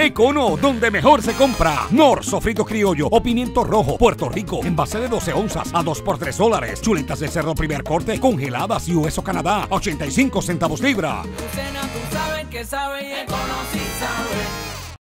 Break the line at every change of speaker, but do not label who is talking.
Econo, donde mejor se compra. Nor, sofrito criollo o pimiento rojo. Puerto Rico, envase de 12 onzas a 2 por 3 dólares. Chuletas de cerdo primer corte, congeladas y hueso Canadá, 85 centavos libra.
Lucena, tú sabes que sabe y Econo sí sabe.